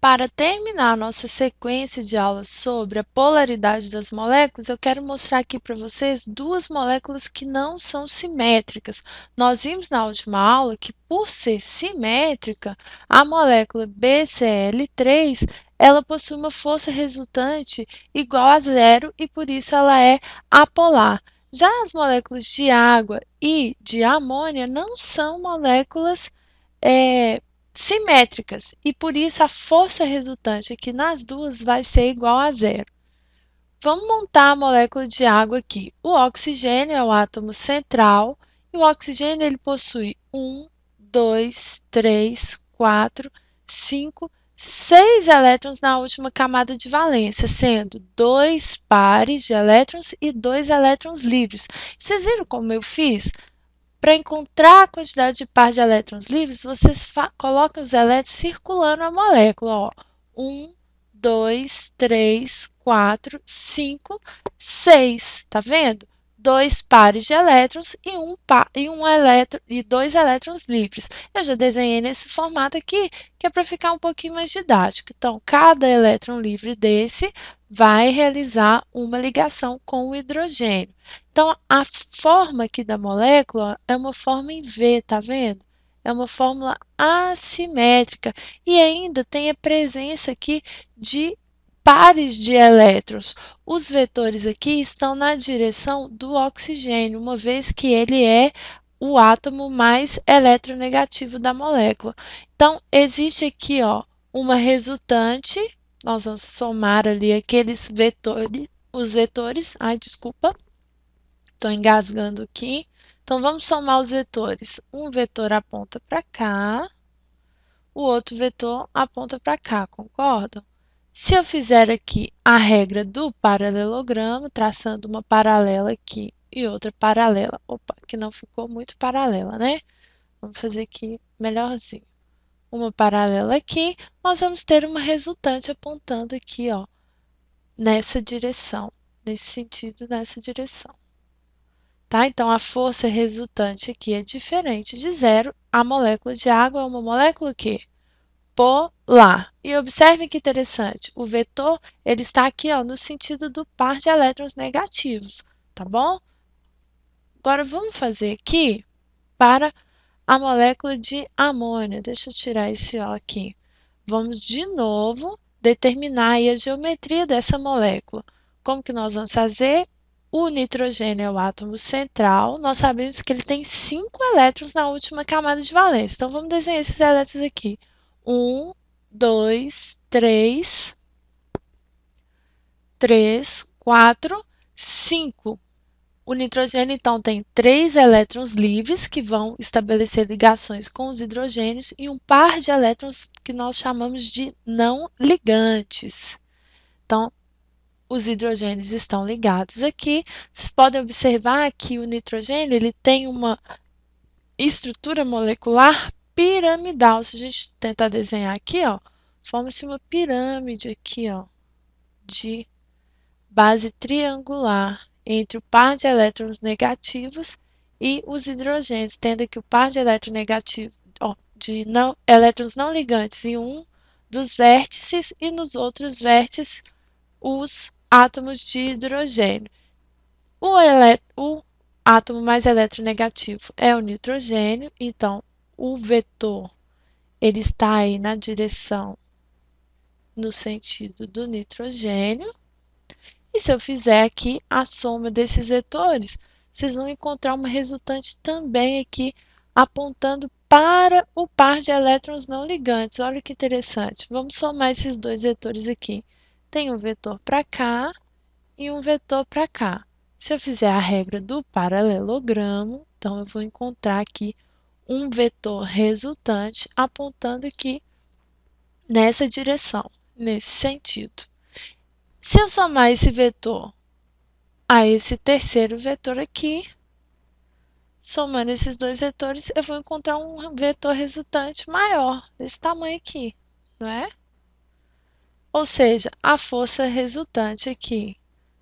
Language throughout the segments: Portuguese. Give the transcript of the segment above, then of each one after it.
Para terminar nossa sequência de aulas sobre a polaridade das moléculas, eu quero mostrar aqui para vocês duas moléculas que não são simétricas. Nós vimos na última aula que, por ser simétrica, a molécula BCl3 ela possui uma força resultante igual a zero e, por isso, ela é apolar. Já as moléculas de água e de amônia não são moléculas é, simétricas e por isso a força resultante aqui nas duas vai ser igual a zero. Vamos montar a molécula de água aqui. O oxigênio é o átomo central e o oxigênio ele possui 1, 2, 3, 4, 5, 6 elétrons na última camada de valência, sendo dois pares de elétrons e dois elétrons livres. Vocês viram como eu fiz? Para encontrar a quantidade de par de elétrons livres, vocês colocam os elétrons circulando a molécula. Ó. 1, 2, 3, 4, 5, 6. Tá vendo? Dois pares de elétrons e, um par, e, um elétron, e dois elétrons livres. Eu já desenhei nesse formato aqui, que é para ficar um pouquinho mais didático. Então, cada elétron livre desse vai realizar uma ligação com o hidrogênio. Então, a forma aqui da molécula é uma forma em V, tá vendo? É uma fórmula assimétrica e ainda tem a presença aqui de pares de elétrons. Os vetores aqui estão na direção do oxigênio, uma vez que ele é o átomo mais eletronegativo da molécula. Então, existe aqui ó, uma resultante nós vamos somar ali aqueles vetores, os vetores, ai, desculpa, estou engasgando aqui. Então, vamos somar os vetores. Um vetor aponta para cá, o outro vetor aponta para cá, concordam? Se eu fizer aqui a regra do paralelogramo, traçando uma paralela aqui e outra paralela, opa, que não ficou muito paralela, né? Vamos fazer aqui melhorzinho uma paralela aqui, nós vamos ter uma resultante apontando aqui, ó, nessa direção, nesse sentido, nessa direção. Tá? Então, a força resultante aqui é diferente de zero. A molécula de água é uma molécula que polar. E observe que interessante, o vetor ele está aqui ó, no sentido do par de elétrons negativos, tá bom? Agora, vamos fazer aqui para a molécula de amônia. Deixa eu tirar esse O aqui. Vamos de novo determinar a geometria dessa molécula. Como que nós vamos fazer? O nitrogênio é o átomo central. Nós sabemos que ele tem cinco elétrons na última camada de valência. Então, vamos desenhar esses elétrons aqui. Um, dois, três, três, quatro, cinco. O nitrogênio, então, tem três elétrons livres que vão estabelecer ligações com os hidrogênios e um par de elétrons que nós chamamos de não ligantes. Então, os hidrogênios estão ligados aqui. Vocês podem observar que o nitrogênio ele tem uma estrutura molecular piramidal. Se a gente tentar desenhar aqui, ó, forma-se uma pirâmide aqui, ó, de base triangular entre o par de elétrons negativos e os hidrogênios, tendo que o par de elétrons negativos, ó, de não, elétrons não ligantes em um dos vértices e nos outros vértices os átomos de hidrogênio. O, o átomo mais eletronegativo é o nitrogênio, então o vetor ele está aí na direção no sentido do nitrogênio. E se eu fizer aqui a soma desses vetores, vocês vão encontrar uma resultante também aqui apontando para o par de elétrons não ligantes. Olha que interessante. Vamos somar esses dois vetores aqui. Tem um vetor para cá e um vetor para cá. Se eu fizer a regra do paralelogramo, então eu vou encontrar aqui um vetor resultante apontando aqui nessa direção, nesse sentido. Se eu somar esse vetor a esse terceiro vetor aqui, somando esses dois vetores, eu vou encontrar um vetor resultante maior, desse tamanho aqui, não é? Ou seja, a força resultante aqui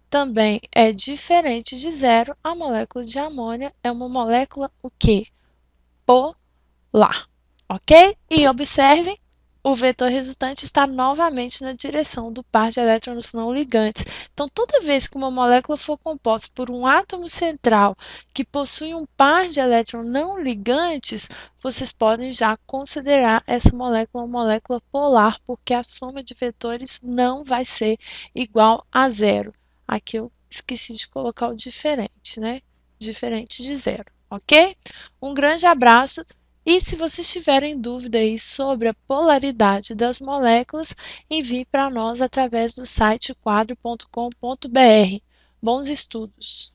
também é diferente de zero. A molécula de amônia é uma molécula o quê? Polar, ok? E observe o vetor resultante está novamente na direção do par de elétrons não ligantes. Então, toda vez que uma molécula for composta por um átomo central que possui um par de elétrons não ligantes, vocês podem já considerar essa molécula uma molécula polar, porque a soma de vetores não vai ser igual a zero. Aqui eu esqueci de colocar o diferente, né? Diferente de zero, ok? Um grande abraço e se vocês tiverem dúvida aí sobre a polaridade das moléculas, envie para nós através do site quadro.com.br. Bons estudos!